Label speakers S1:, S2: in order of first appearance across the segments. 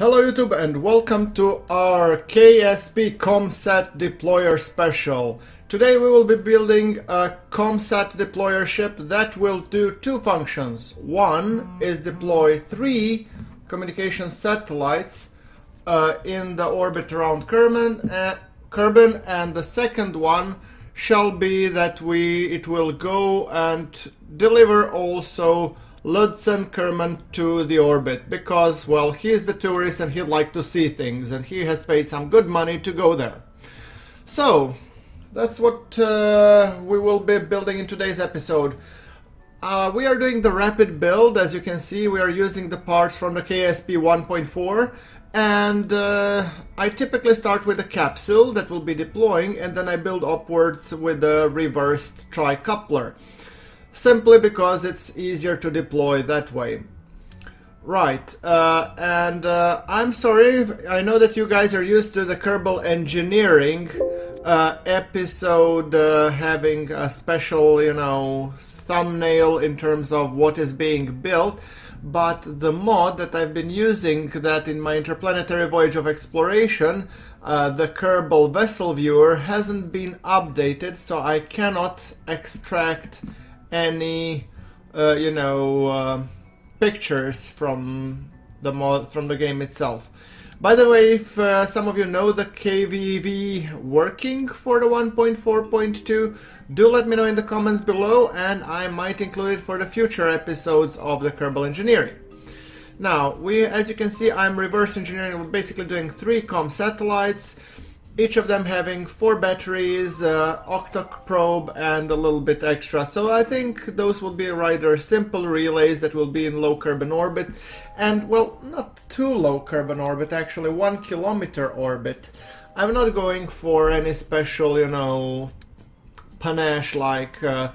S1: Hello YouTube and welcome to our KSP ComSat deployer special. Today we will be building a ComSat deployer ship that will do two functions. One is deploy three communication satellites uh, in the orbit around Kerbin, uh, Kerbin and the second one shall be that we it will go and deliver also Lutsen Kerman to the orbit because, well, he's the tourist and he'd like to see things and he has paid some good money to go there. So, that's what uh, we will be building in today's episode. Uh, we are doing the rapid build. As you can see, we are using the parts from the KSP 1.4 and uh, I typically start with a capsule that will be deploying and then I build upwards with a reversed tri-coupler simply because it's easier to deploy that way. Right, uh, and uh, I'm sorry, I know that you guys are used to the Kerbal Engineering uh, episode uh, having a special, you know, thumbnail in terms of what is being built, but the mod that I've been using that in my interplanetary voyage of exploration, uh, the Kerbal Vessel Viewer hasn't been updated, so I cannot extract any, uh, you know, uh, pictures from the mod from the game itself. By the way, if uh, some of you know the KVV working for the 1.4.2, do let me know in the comments below and I might include it for the future episodes of the Kerbal Engineering. Now, we, as you can see, I'm reverse engineering, we're basically doing three com satellites, each of them having four batteries, uh, octoc probe, and a little bit extra. So I think those will be rather simple relays that will be in low Kerbin orbit, and well, not too low Kerbin orbit, actually one kilometer orbit. I'm not going for any special, you know, panache like uh,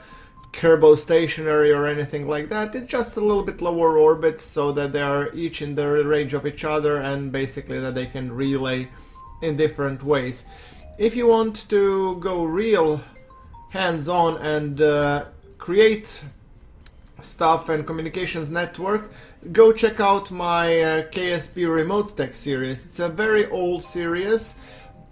S1: Kerbostationary or anything like that. It's just a little bit lower orbit so that they are each in the range of each other and basically that they can relay in different ways. If you want to go real hands-on and uh, create stuff and communications network, go check out my uh, KSP RemoteTech series. It's a very old series,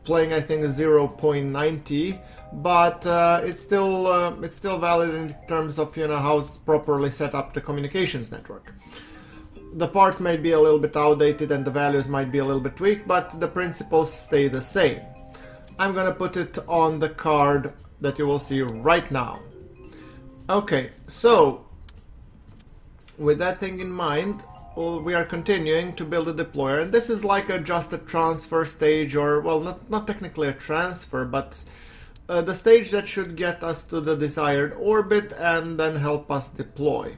S1: playing I think 0.90, but uh, it's still uh, it's still valid in terms of you know how it's properly set up the communications network the parts might be a little bit outdated and the values might be a little bit tweaked, but the principles stay the same. I'm gonna put it on the card that you will see right now. Okay, so with that thing in mind, we are continuing to build a deployer, and this is like a, just a transfer stage, or well, not, not technically a transfer, but uh, the stage that should get us to the desired orbit and then help us deploy.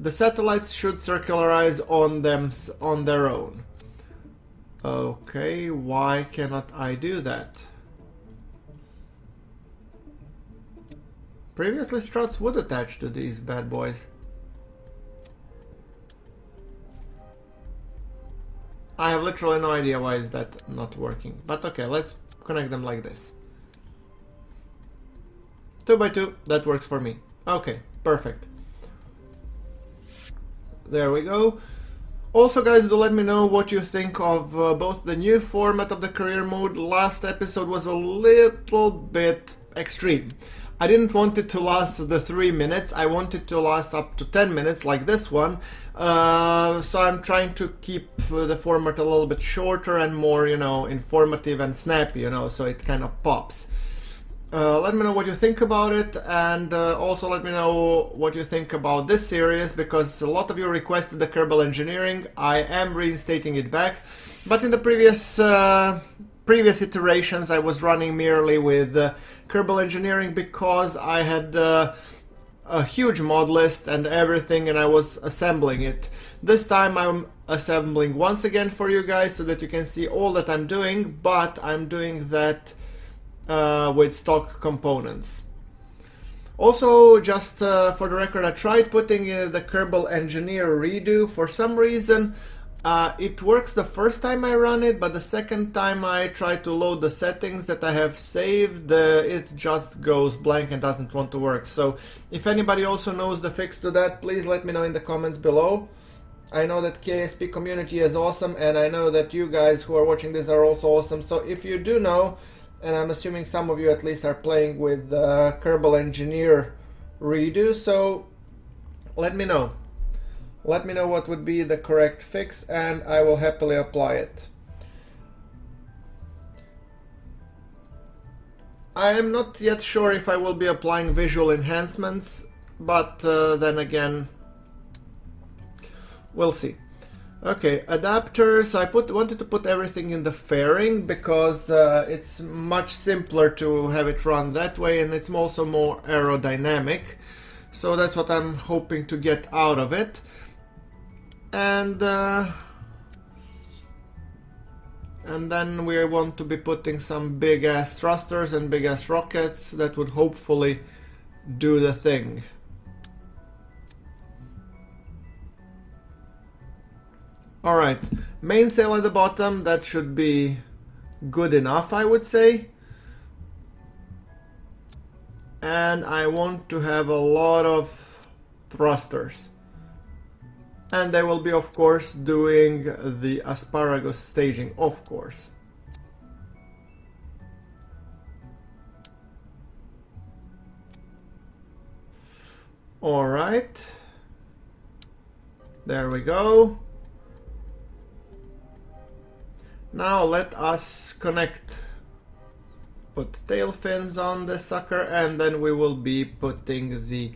S1: The satellites should circularize on them on their own. Okay, why cannot I do that? Previously struts would attach to these bad boys. I have literally no idea why is that not working. But okay, let's connect them like this. 2 by 2 that works for me. Okay, perfect. There we go. Also guys, do let me know what you think of uh, both the new format of the career mode. Last episode was a little bit extreme. I didn't want it to last the 3 minutes, I wanted it to last up to 10 minutes like this one. Uh, so I'm trying to keep uh, the format a little bit shorter and more, you know, informative and snappy, you know, so it kind of pops. Uh, let me know what you think about it and uh, also let me know what you think about this series because a lot of you requested the Kerbal Engineering. I am reinstating it back but in the previous uh, previous iterations I was running merely with uh, Kerbal Engineering because I had uh, a huge mod list and everything and I was assembling it. This time I'm assembling once again for you guys so that you can see all that I'm doing but I'm doing that uh, with stock components. Also, just uh, for the record, I tried putting uh, the Kerbal Engineer redo. For some reason, uh, it works the first time I run it, but the second time I try to load the settings that I have saved, uh, it just goes blank and doesn't want to work. So, if anybody also knows the fix to that, please let me know in the comments below. I know that KSP community is awesome, and I know that you guys who are watching this are also awesome. So if you do know, and I'm assuming some of you at least are playing with uh, Kerbal Engineer redo, so let me know. Let me know what would be the correct fix, and I will happily apply it. I am not yet sure if I will be applying visual enhancements, but uh, then again, we'll see. Okay, adapters. I put wanted to put everything in the fairing because uh, it's much simpler to have it run that way, and it's also more aerodynamic. So that's what I'm hoping to get out of it. And uh, and then we want to be putting some big ass thrusters and big ass rockets that would hopefully do the thing. Alright, mainsail at the bottom, that should be good enough I would say. And I want to have a lot of thrusters. And they will be of course doing the asparagus staging of course. All right. There we go now let us connect put tail fins on the sucker and then we will be putting the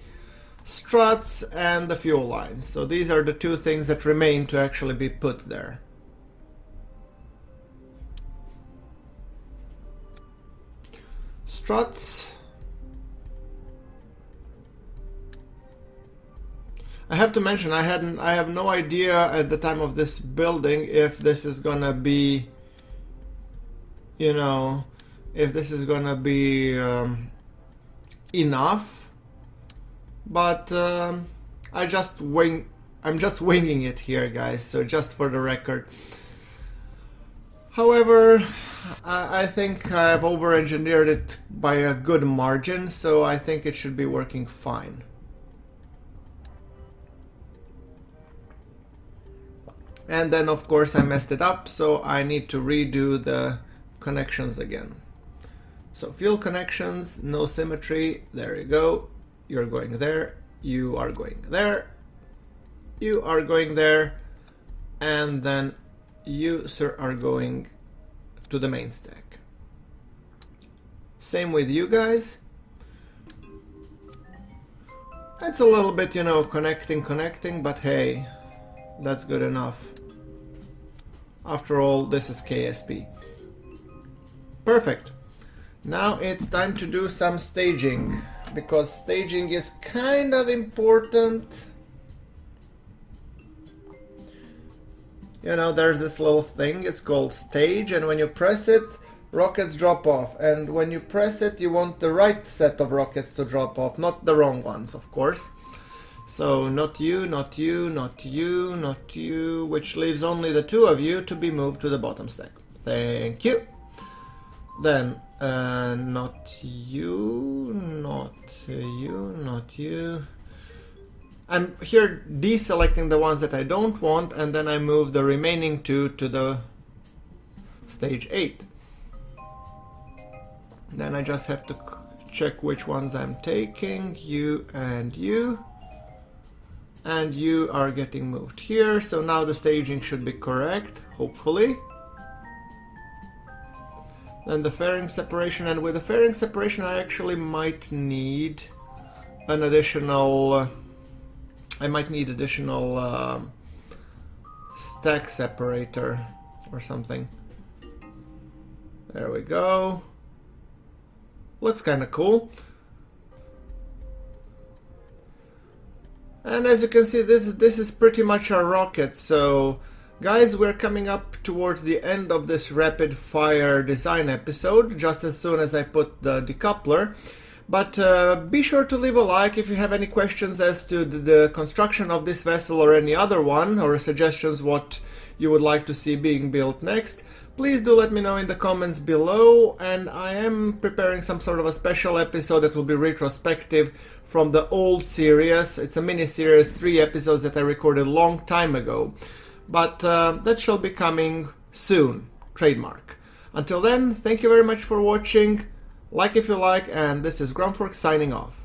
S1: struts and the fuel lines. So these are the two things that remain to actually be put there. Struts. I have to mention I hadn't I have no idea at the time of this building if this is gonna be you know if this is gonna be um, enough. But um, I just wing I'm just winging it here guys so just for the record. However I, I think I've over engineered it by a good margin so I think it should be working fine and then of course I messed it up so I need to redo the connections again so fuel connections no symmetry there you go you're going there, you are going there, you are going there, and then you, sir, are going to the main stack. Same with you guys. It's a little bit, you know, connecting, connecting, but hey, that's good enough. After all, this is KSP. Perfect. Now it's time to do some staging because staging is kind of important. You know, there's this little thing, it's called stage, and when you press it, rockets drop off. And when you press it, you want the right set of rockets to drop off, not the wrong ones, of course. So, not you, not you, not you, not you, which leaves only the two of you to be moved to the bottom stack. Thank you. Then uh, not you, not you, not you. I'm here deselecting the ones that I don't want and then I move the remaining two to the stage 8. Then I just have to check which ones I'm taking, you and you. And you are getting moved here, so now the staging should be correct, hopefully. Then the fairing separation, and with the fairing separation I actually might need an additional... Uh, I might need additional uh, stack separator or something. There we go. Looks kind of cool. And as you can see, this this is pretty much a rocket, so Guys, we're coming up towards the end of this rapid fire design episode, just as soon as I put the decoupler. But uh, be sure to leave a like if you have any questions as to the, the, construction of this vessel or any other one, or suggestions what you would like to see being built next. Please do let me know in the comments below, and I am preparing some sort of a special episode that will be retrospective from the old series. It's a mini series, three episodes that I recorded a long time ago. But uh, that shall be coming soon. Trademark. Until then, thank you very much for watching. Like if you like, and this is GrunfWorks signing off.